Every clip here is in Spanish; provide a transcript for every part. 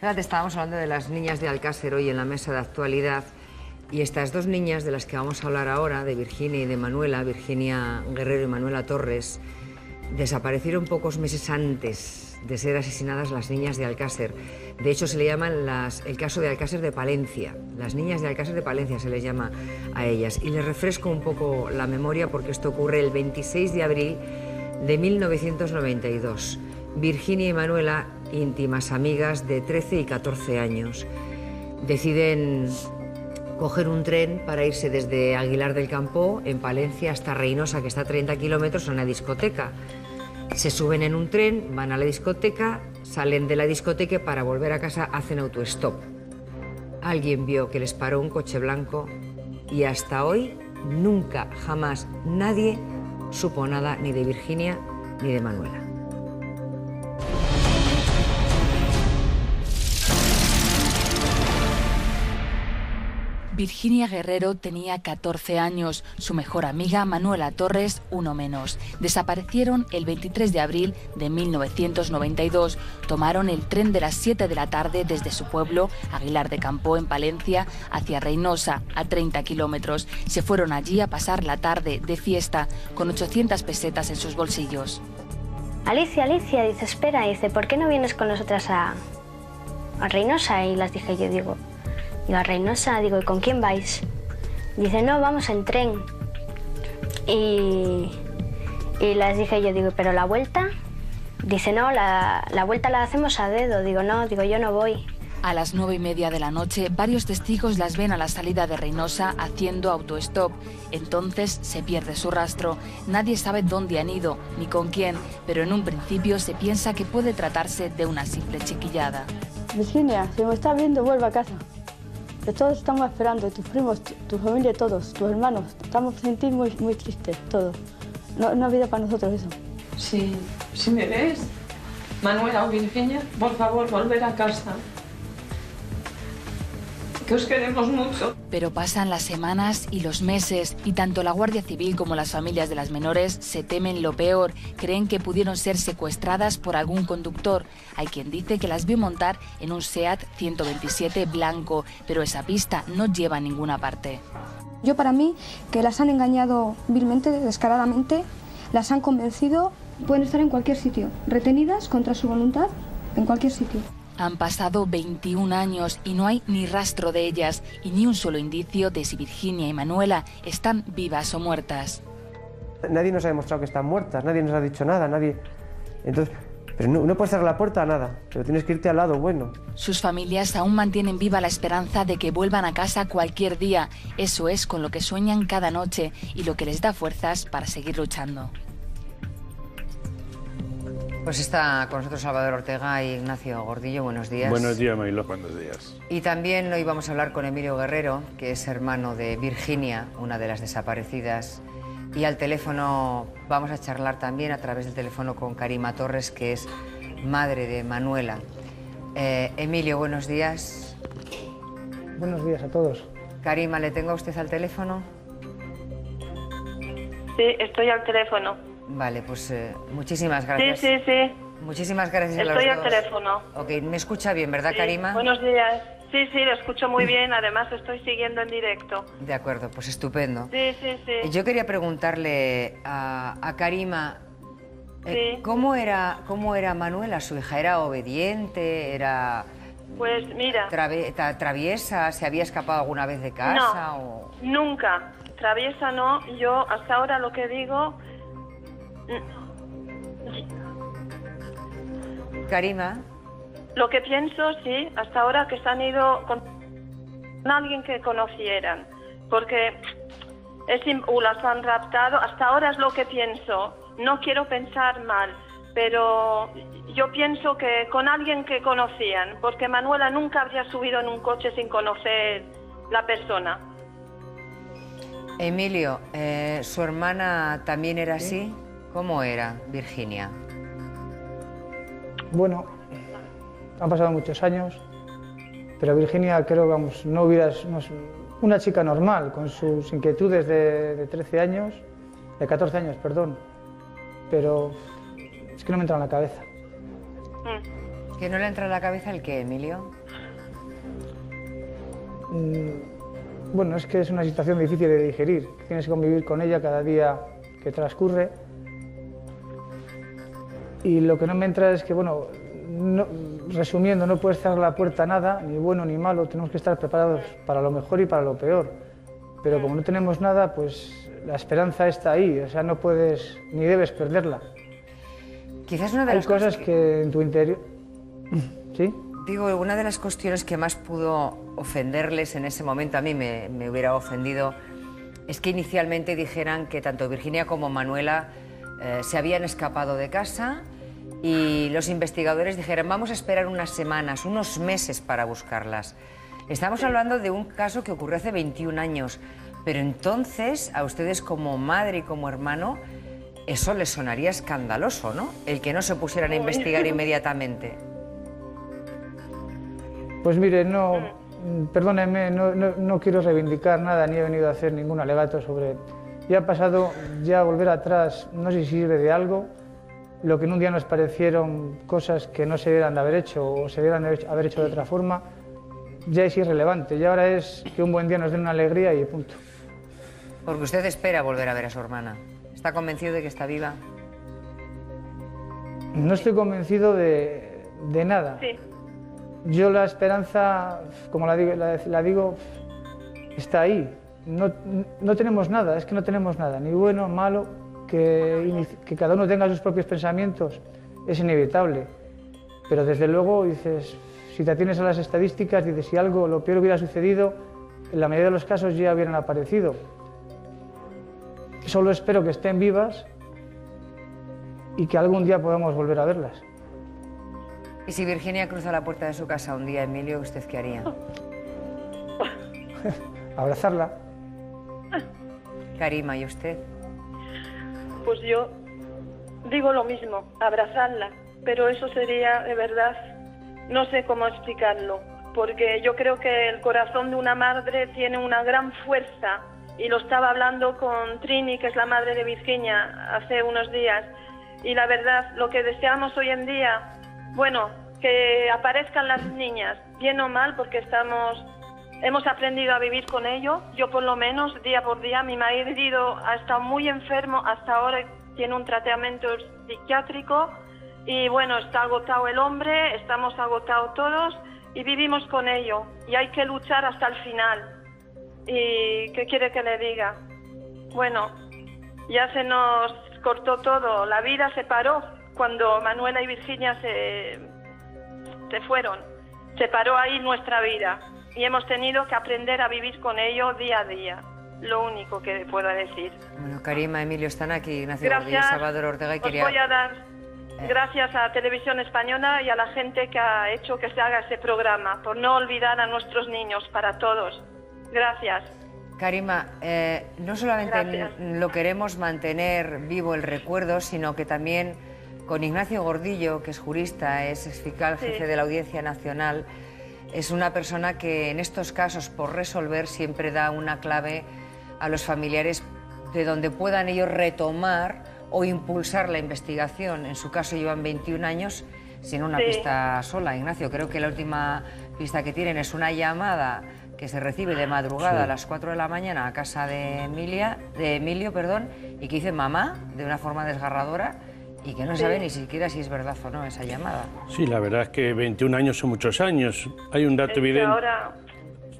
Estábamos hablando de las niñas de Alcácer hoy en la mesa de actualidad y estas dos niñas de las que vamos a hablar ahora, de Virginia y de Manuela, Virginia Guerrero y Manuela Torres, desaparecieron pocos meses antes de ser asesinadas las niñas de Alcácer. De hecho, se le llaman las, el caso de Alcácer de Palencia. Las niñas de Alcácer de Palencia se les llama a ellas. Y les refresco un poco la memoria porque esto ocurre el 26 de abril de 1992. Virginia y Manuela, íntimas amigas de 13 y 14 años, deciden coger un tren para irse desde Aguilar del Campo, en Palencia, hasta Reynosa, que está a 30 kilómetros, a una discoteca. Se suben en un tren, van a la discoteca, salen de la discoteca y para volver a casa hacen autostop. Alguien vio que les paró un coche blanco y hasta hoy nunca, jamás, nadie supo nada ni de Virginia ni de Manuela. Virginia Guerrero tenía 14 años, su mejor amiga Manuela Torres uno menos. Desaparecieron el 23 de abril de 1992. Tomaron el tren de las 7 de la tarde desde su pueblo, Aguilar de Campo, en Palencia, hacia Reynosa, a 30 kilómetros. Se fueron allí a pasar la tarde de fiesta, con 800 pesetas en sus bolsillos. Alicia, Alicia, dice, espera, dice, ¿por qué no vienes con nosotras a, a Reynosa? Y las dije yo, digo, Digo, a Reynosa, digo, ¿y con quién vais? Dice, no, vamos en tren. Y, y les dije yo, digo, ¿pero la vuelta? Dice, no, la, la vuelta la hacemos a dedo. Digo, no, digo, yo no voy. A las nueve y media de la noche, varios testigos las ven a la salida de Reynosa haciendo autostop. Entonces se pierde su rastro. Nadie sabe dónde han ido ni con quién, pero en un principio se piensa que puede tratarse de una simple chiquillada. Virginia, si me está viendo, vuelve a casa. Todos estamos esperando, tus primos, tu, familia, todos, tus hermanos. Estamos sentir muy, muy tristes, todos. No, no ha habido para nosotros eso. Si, si me ves, Manuela o Virginia, por favor, volver a casa. Que os queremos mucho. Pero pasan las semanas y los meses y tanto la Guardia Civil como las familias de las menores se temen lo peor. Creen que pudieron ser secuestradas por algún conductor. Hay quien dice que las vio montar en un SEAT 127 blanco, pero esa pista no lleva a ninguna parte. Yo para mí, que las han engañado vilmente, descaradamente, las han convencido, pueden estar en cualquier sitio, retenidas contra su voluntad, en cualquier sitio. Han pasado 21 años y no hay ni rastro de ellas y ni un solo indicio de si Virginia y Manuela están vivas o muertas. Nadie nos ha demostrado que están muertas, nadie nos ha dicho nada, nadie... Entonces, pero no, no puedes cerrar la puerta a nada, pero tienes que irte al lado bueno. Sus familias aún mantienen viva la esperanza de que vuelvan a casa cualquier día. Eso es con lo que sueñan cada noche y lo que les da fuerzas para seguir luchando. Pues está con nosotros Salvador Ortega y Ignacio Gordillo. Buenos días. Buenos días, Mailo. Buenos días. Y también hoy vamos a hablar con Emilio Guerrero, que es hermano de Virginia, una de las desaparecidas. Y al teléfono vamos a charlar también a través del teléfono con Karima Torres, que es madre de Manuela. Eh, Emilio, buenos días. Buenos días a todos. Karima, ¿le tengo a usted al teléfono? Sí, estoy al teléfono. Vale, pues eh, muchísimas Sí, gracias. sí, sí. Muchísimas gracias a los Estoy al dos. teléfono. Ok, me escucha bien, ¿verdad, Sí, Karima? Buenos días. Sí, sí, lo escucho muy bien. Además, estoy siguiendo en directo. De acuerdo, pues estupendo. Sí, sí, sí. Yo quería preguntarle a, a Karima, eh, Sí. ¿cómo, era, ¿cómo era Manuela, su hija? ¿Era obediente? ¿Era Pues mira, trave- tra- traviesa? ¿Se había escapado alguna vez de casa? o- nunca. Traviesa no. Yo hasta ahora lo que digo... Karima, Lo que pienso, sí, hasta ahora que se han ido con alguien que conocieran, porque es o las han raptado, hasta ahora es lo que pienso. No quiero pensar mal, pero yo pienso que con alguien que conocían, porque Manuela nunca habría subido en un coche sin conocer la persona. Emilio, eh, ¿su hermana también era así? ¿Cómo era Virginia? Bueno, han pasado muchos años, pero Virginia creo que vamos, no hubiera no una chica normal, con sus inquietudes de, de 13 años, de 14 años, perdón, pero es que no me entra en la cabeza. ¿Que no le entra a la cabeza el qué, Emilio? Mm, bueno, es que es una situación difícil de digerir. Tienes que convivir con ella cada día que transcurre. Y lo que no me entra es que, bueno, resumiendo, no puedes cerrar la puerta a nada, ni bueno ni malo, tenemos que estar preparados para lo mejor y para lo peor. Pero como no tenemos nada, pues la esperanza está ahí, o sea, no puedes ni debes perderla. Quizás una de las cosas que en tu interior... ¿Sí? Digo, una de las cuestiones que más pudo ofenderles en ese momento, a mí me, hubiera ofendido, es que inicialmente dijeran que tanto Virginia como Manuela eh, se habían escapado de casa y los investigadores dijeron, vamos a esperar unas semanas, unos meses para buscarlas. Estamos hablando de un caso que ocurrió hace 21 años, pero entonces a ustedes como madre y como hermano, eso les sonaría escandaloso, ¿no? El que no se pusieran a investigar inmediatamente. Pues mire, no, perdóneme, no, no, quiero reivindicar nada ni he venido a hacer ningún alegato sobre... Ya ha pasado, ya volver atrás no sé si sirve de algo, lo que en un día nos parecieron cosas que no se debieran de haber hecho o se debieran de haber hecho de otra forma, ya es irrelevante. Ya ahora es que un buen día nos den una alegría y punto. Porque usted espera volver a ver a su hermana. ¿Está convencido de que está viva? No estoy convencido de, de nada. Sí. Yo la esperanza, como la digo, la, digo está ahí. No, no tenemos nada, es que no tenemos nada, ni bueno, malo, que, cada uno tenga sus propios pensamientos es inevitable. Pero desde luego dices, si te atienes a las estadísticas, dices, si algo, lo peor hubiera sucedido, en la mayoría de los casos ya hubieran aparecido. Solo espero que estén vivas y que algún día podamos volver a verlas. ¿Y si Virginia cruza la puerta de su casa un día, Emilio, usted qué haría? Abrazarla. Karima, ¿y usted? pues yo digo lo mismo, abrazarla, pero eso sería de verdad, no sé cómo explicarlo, porque yo creo que el corazón de una madre tiene una gran fuerza y lo estaba hablando con Trini, que es la madre de Virginia, hace unos días, y la verdad, lo que deseamos hoy en día, bueno, que aparezcan las niñas, bien o mal, porque estamos Hemos aprendido a vivir con ello. Yo por lo menos día por día, mi marido ha estado muy enfermo, hasta ahora tiene un tratamiento psiquiátrico y bueno, está agotado el hombre, estamos agotados todos y vivimos con ello y hay que luchar hasta el final. ¿Y qué quiere que le diga? Bueno, ya se nos cortó todo, la vida se paró cuando Manuela y Virginia se, se fueron. Se paró ahí nuestra vida y hemos tenido que aprender a vivir con ello día a día. Lo único que puedo decir. Bueno, Karima, Emilio están aquí, Ignacio gracias. Salvador Ortega y quería... voy a dar eh. gracias a Televisión Española y a la gente que ha hecho que se haga ese programa, por no olvidar a nuestros niños, para todos. Gracias. Karima, eh, no solamente lo queremos mantener vivo el recuerdo, sino que también con Ignacio Gordillo, que es jurista, es fiscal jefe de la Audiencia Nacional, es una persona que en estos casos, por resolver, siempre da una clave a los familiares de donde puedan ellos retomar o impulsar la investigación. En su caso llevan 21 años sin una pista sola. Ignacio, creo que la última pista que tienen es una llamada que se recibe de madrugada a las 4 de la mañana a casa de Emilia, de Emilio, perdón, y que dice mamá de una forma desgarradora y que no sabe ni siquiera si es verdad o no esa llamada. Sí, la verdad es que 21 años son muchos años. Hay un dato evidente.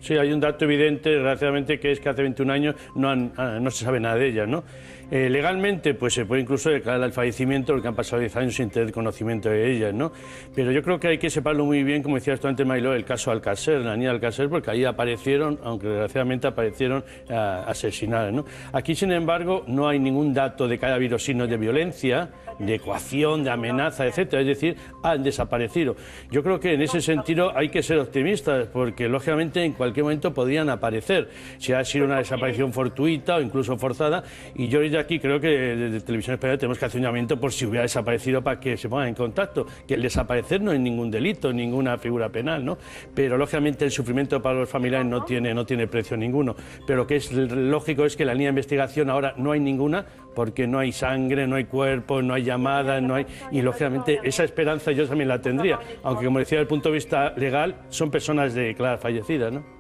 Sí, hay un dato evidente, desgraciadamente, que es que hace 21 años no, ah, no se sabe nada de ella, ¿no? Eh, legalmente, pues se puede incluso declarar el fallecimiento porque han pasado 10 años sin tener conocimiento de ella, ¿no? Pero yo creo que hay que separarlo muy bien, como decías tú antes, Mailo, el caso Alcácer, la niña Alcácer, porque ahí aparecieron, aunque desgraciadamente aparecieron uh, asesinadas, ¿no? Aquí, sin embargo, no hay ningún dato de que haya habido signos de violencia, de ecuación, de amenaza, etcétera. Es decir, han desaparecido. Yo creo que en ese sentido hay que ser optimistas, porque lógicamente en cualquier momento podrían aparecer, si ha sido una desaparición fortuita o incluso forzada. Y yo ya desde aquí creo que desde Televisión Española tenemos que hacer un llamamiento por si hubiera desaparecido para que se pongan en contacto, que el desaparecer no es ningún delito, ninguna figura penal, ¿no? Pero lógicamente el sufrimiento para los familiares no tiene, no tiene precio ninguno. Pero lo que es lógico es que la línea de investigación ahora no hay ninguna, porque no hay sangre, no hay cuerpo, no hay llamadas, no hay... Y lógicamente esa esperanza yo también la tendría, aunque como decía, desde el punto de vista legal son personas declaradas fallecidas, ¿no?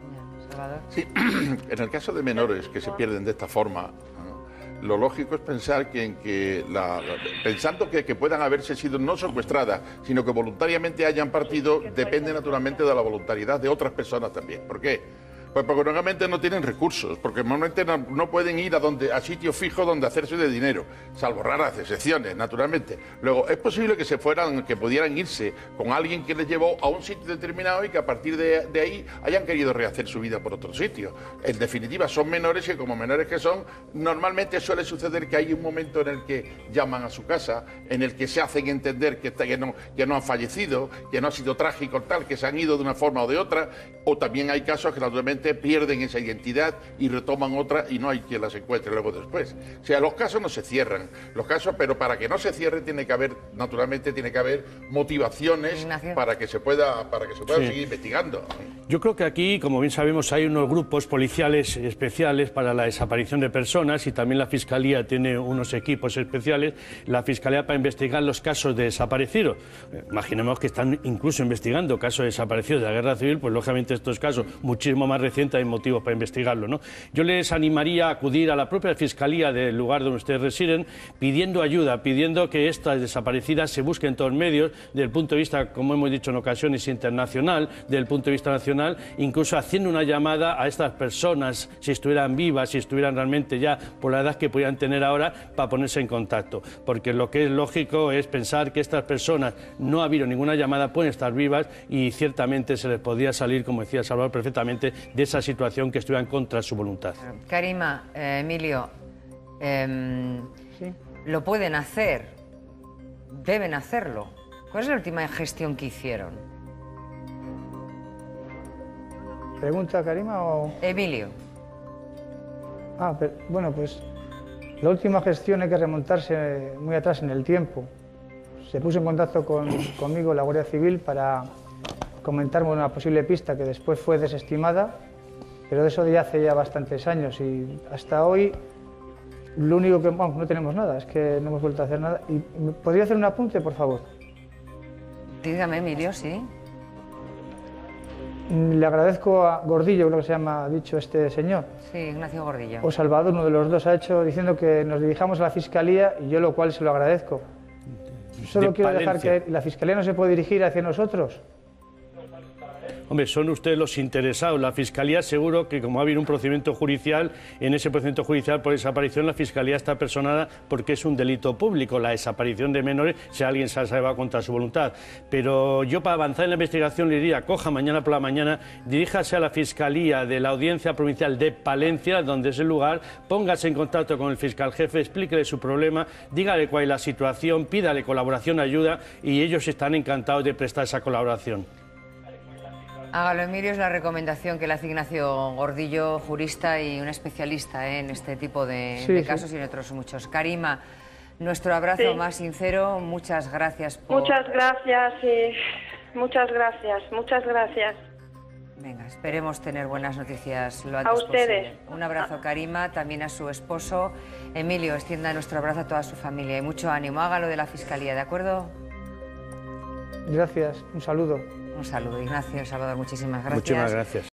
Sí, en el caso de menores que se pierden de esta forma, lo lógico es pensar que, en que la, pensando que, que, puedan haberse sido no secuestradas, sino que voluntariamente hayan partido, depende naturalmente de la voluntariedad de otras personas también. ¿Por qué? Pues porque normalmente no tienen recursos, porque normalmente no, pueden ir a, donde, a sitios fijos donde hacerse de dinero, salvo raras excepciones, naturalmente. Luego, es posible que se fueran, que pudieran irse con alguien que les llevó a un sitio determinado y que a partir de, ahí hayan querido rehacer su vida por otro sitio. En definitiva, son menores y como menores que son, normalmente suele suceder que hay un momento en el que llaman a su casa, en el que se hacen entender que, que, que no han fallecido, que no ha sido trágico tal, que se han ido de una forma o de otra, o también hay casos que naturalmente pierden esa identidad y retoman otra y no hay quien las encuentre luego después. O sea, los casos no se cierran, los casos, pero para que no se cierre tiene que haber, naturalmente, tiene que haber motivaciones para que se pueda, para que se pueda seguir investigando. Yo creo que aquí, como bien sabemos, hay unos grupos policiales especiales para la desaparición de personas y también la Fiscalía tiene unos equipos especiales, la Fiscalía para investigar los casos de desaparecidos. Imaginemos que están incluso investigando casos de desaparecidos de la guerra civil, pues lógicamente estos casos muchísimo más reciente hay motivos para investigarlo. ¿no? Yo les animaría a acudir a la propia Fiscalía del lugar donde ustedes residen pidiendo ayuda, pidiendo que estas desaparecidas se busquen todos medios, desde el punto de vista, como hemos dicho en ocasiones, internacional, desde el punto de vista nacional, incluso haciendo una llamada a estas personas, si estuvieran vivas, si estuvieran realmente ya por la edad que podían tener ahora, para ponerse en contacto. Porque lo que es lógico es pensar que estas personas no ha habido ninguna llamada, pueden estar vivas y ciertamente se les podía salir, como Salvador perfectamente, de esa situación que estuvieran contra su voluntad. Karima, eh, Emilio, em, lo pueden hacer, deben hacerlo. ¿Cuál es la última gestión que hicieron? ¿Pregunta Karima o...? Emilio. Ah, bueno, pues la última gestión hay que remontarse muy atrás en el tiempo. Se puso en contacto conmigo la Guardia Civil para comentarme una posible pista que después fue desestimada pero de eso ya hace ya bastantes años y hasta hoy lo único que... Bueno, no tenemos nada, es que no hemos vuelto a hacer nada. ¿Y ¿Podría hacer un apunte, por favor? Dígame, Emilio, sí. Le agradezco a Gordillo, creo que se llama, ha dicho este señor. Sí, Ignacio Gordillo. O Salvador, uno de los dos, ha hecho diciendo que nos dirijamos a la Fiscalía y yo lo cual se lo agradezco. Solo quiero dejar que la Fiscalía no se puede dirigir hacia nosotros. Hombre, son ustedes los interesados. La Fiscalía seguro que como ha habido un procedimiento judicial, en ese procedimiento judicial por desaparición la Fiscalía está personada porque es un delito público, la desaparición de menores si alguien se ha salvado contra su voluntad. Pero yo para avanzar en la investigación le diría, coja mañana por la mañana, diríjase a la Fiscalía de la Audiencia Provincial de Palencia, donde es el lugar, póngase en contacto con el fiscal jefe, explíquele su problema, dígale cuál es la situación, pídale colaboración, ayuda y ellos están encantados de prestar esa colaboración. Hágalo, Emilio, es la recomendación que le hace Ignacio Gordillo, jurista y un especialista ¿eh? en este tipo de, casos y en otros muchos. Karima, nuestro abrazo más sincero, muchas gracias por... Muchas gracias, muchas gracias, muchas gracias. Venga, esperemos tener buenas noticias lo antes a ustedes. Un abrazo, Karima, también a su esposo. Emilio, extienda nuestro abrazo a toda su familia y mucho ánimo. Hágalo de la Fiscalía, ¿de acuerdo? Gracias, un saludo. Un saludo, Ignacio Salvador, muchísimas gracias. Muchísimas gracias.